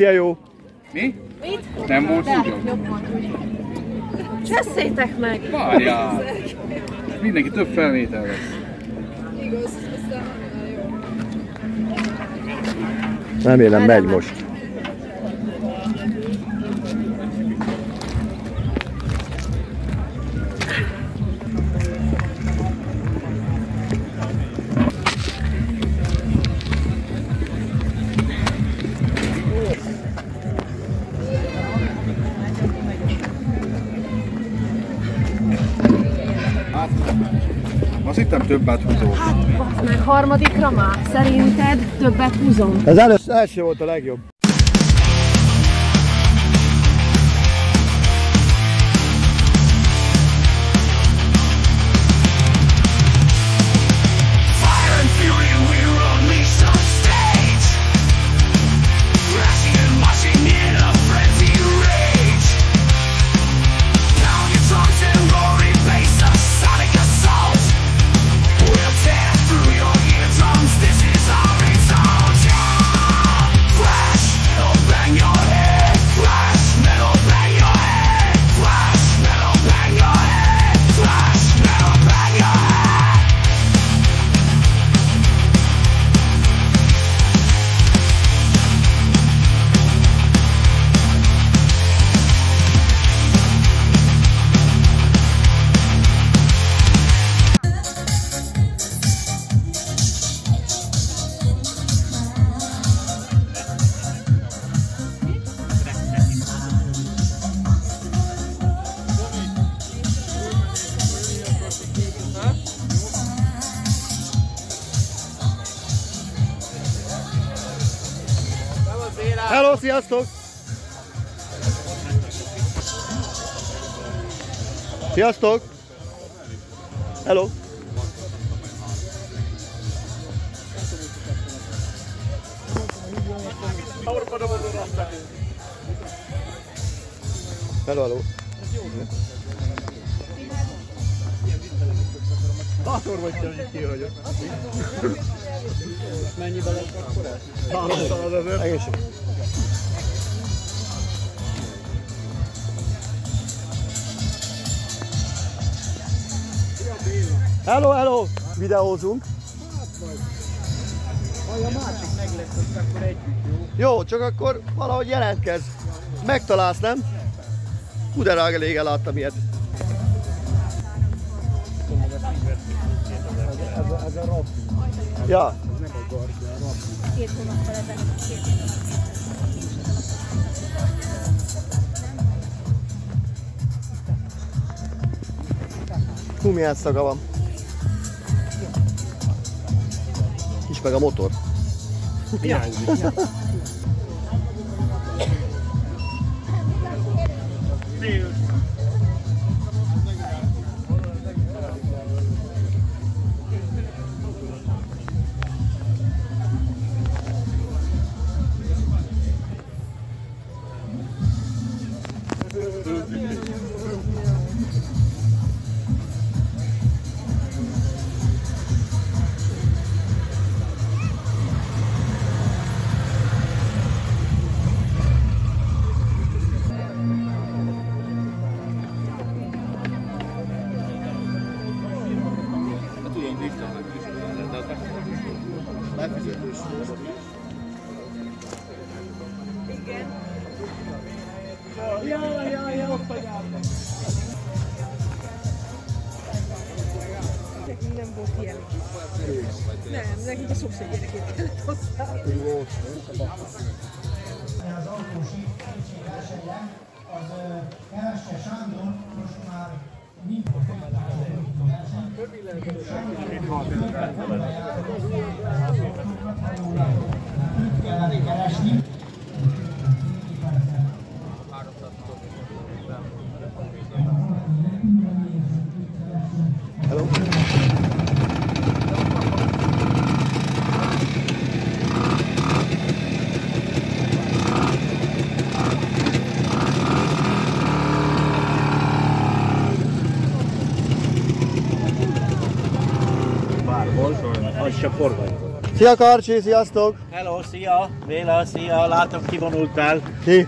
Szia, jó! Mi? Mit? Nem volt De, úgy jobb? Cseszétek meg! Várjál! Mindenki több felvétel lesz. Remélem megy most. Hát, azt hittem többet húzó. Hát, meg, harmadikra már. Szerinted többet húzom? Az először, első volt a legjobb. Hello, sziasztok! Sziasztok! Hello! Hello, hello! Bátor vagy te, hogy ki vagyok. Mennyibe lesz akkor ez? 300 ezer. Egészség. Hello, hello! Videózunk. Jó, csak akkor valahogy jelentkezz. Megtalálsz, nem? Hú, de rága régen láttam ilyet. Ja. Két hónappal ezelőtt. Két Hú, milyen szaga van. Is meg a motor. Nekünk Nem, nekünk a szomszédgyerekét kellett hozzá. az autós az Sándor most már mindent Itt vagy forgalom. Szia Karcsi, sziasztok! Hello, szia! Béla, szia! Látom, kivonultál. Ki?